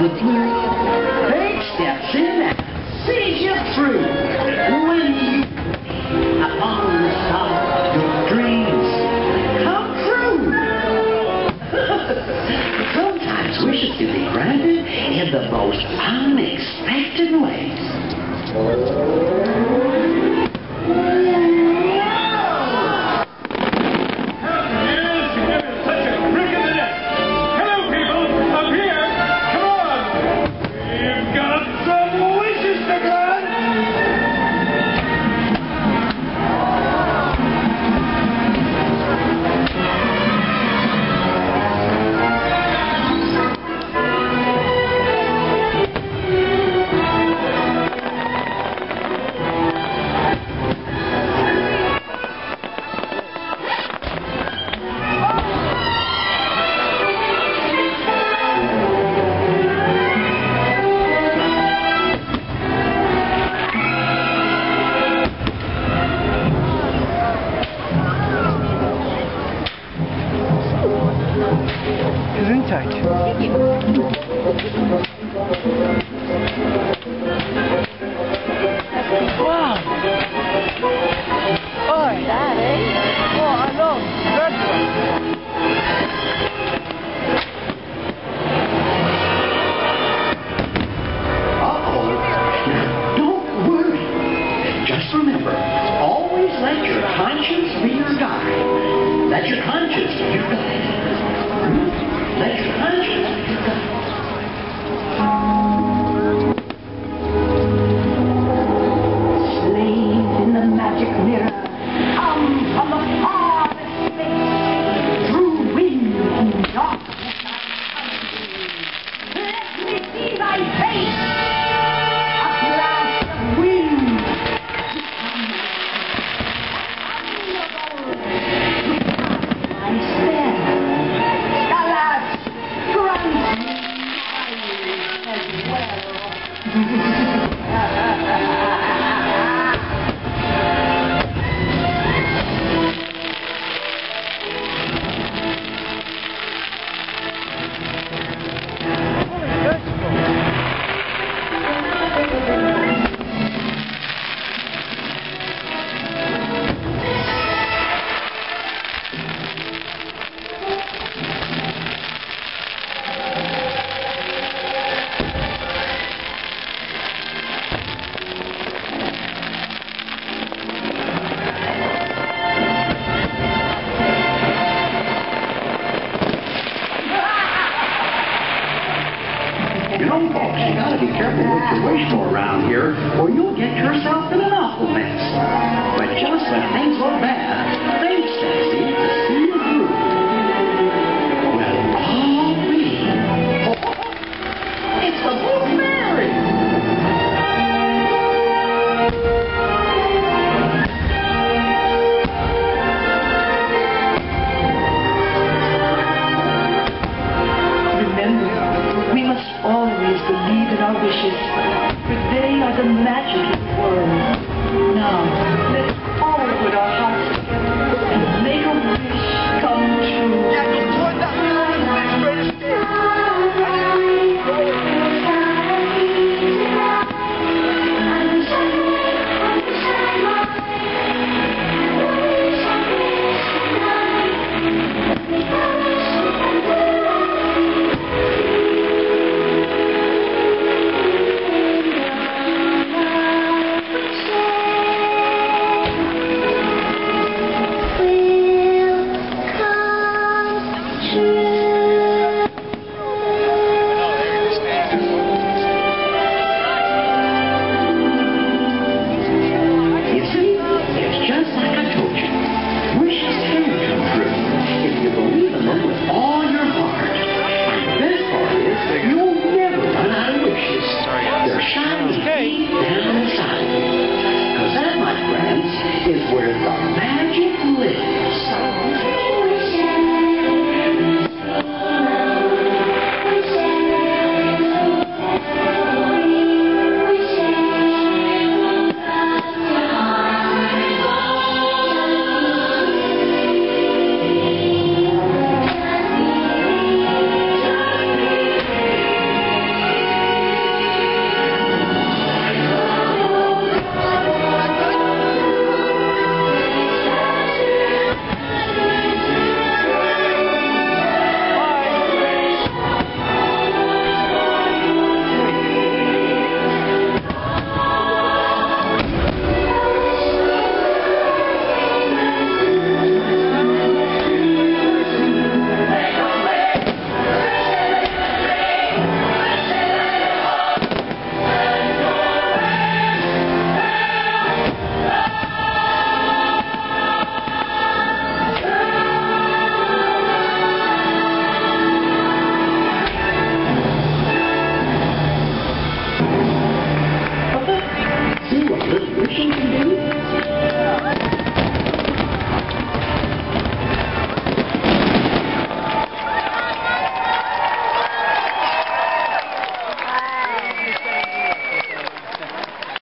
deteriorate, take steps in and see you through. When you the your dreams come true. Sometimes wishes can be granted in the most unexpected ways. You know, folks, you gotta be careful what you wish for around here, or you'll get yourself in an awful mess. But just when things look bad, think Stacy to see you through. Well, me. It's the Blue way. Down on. Because that, my friends, is where the magic lives.